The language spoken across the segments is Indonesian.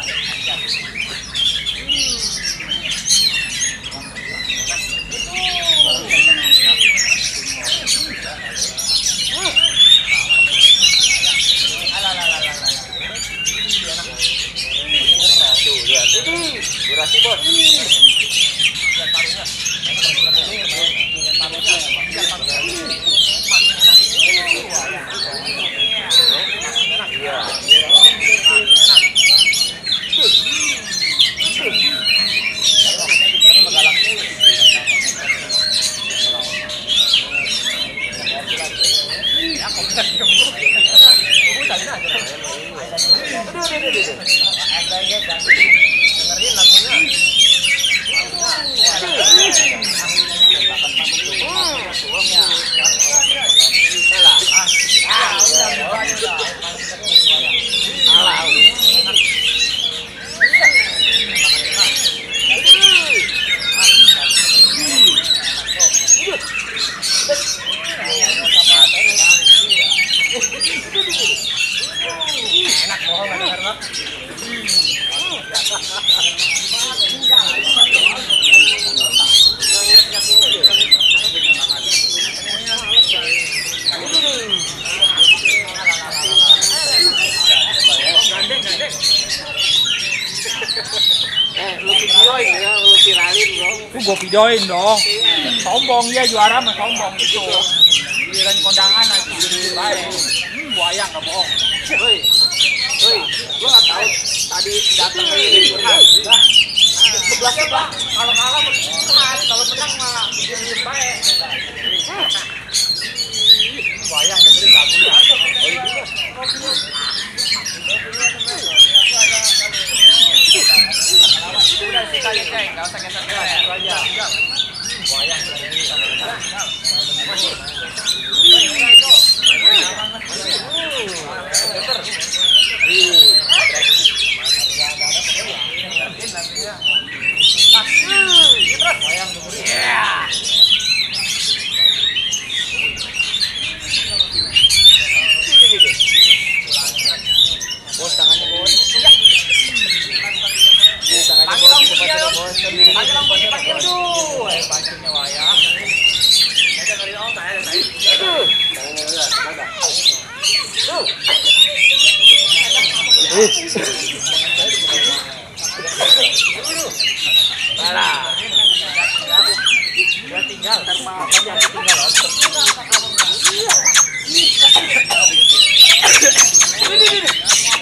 Santiago, Santiago. gua videoin dong sombong ya juara mah sombong itu giliran kondangan aja baik hmm, wayang gak bohong curhat. Sebelah sebelah. Kalau kalah berkurang, kalau menang malah jadi baik. Salah. Dia tinggal, ntar maaf aja tinggal om.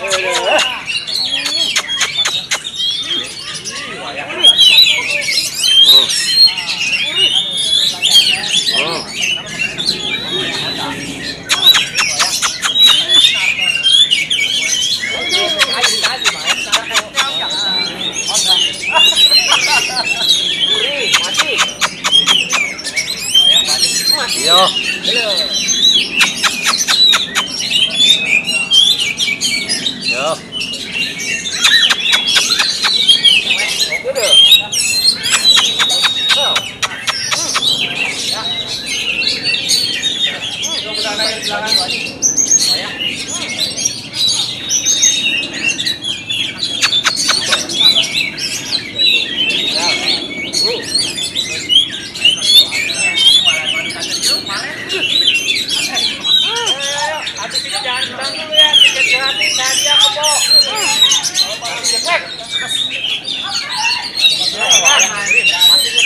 Yo.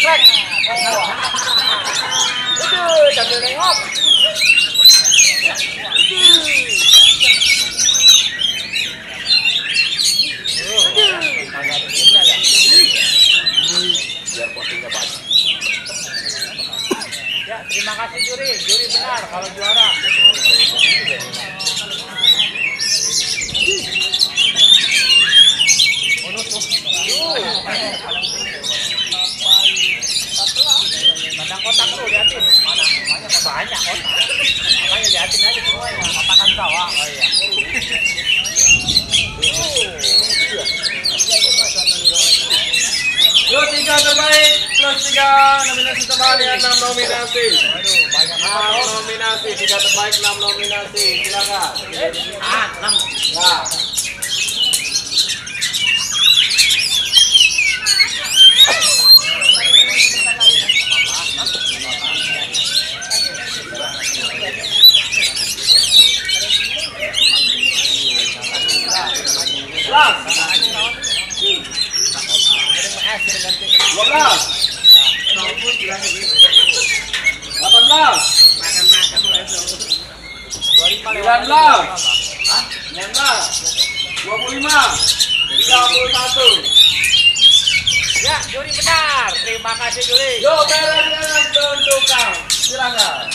แกล้งดื้อจับอยู่ในห้อง Tiga terbaik plus tiga nominasi terbaik enam nominasi. Enam nominasi. tiga terbaik enam nominasi. Silakan. Ah, enam. Ya. 19 25 31 Ya, juri benar. Terima kasih juri. Yo, kalian untuk kau. Silakan.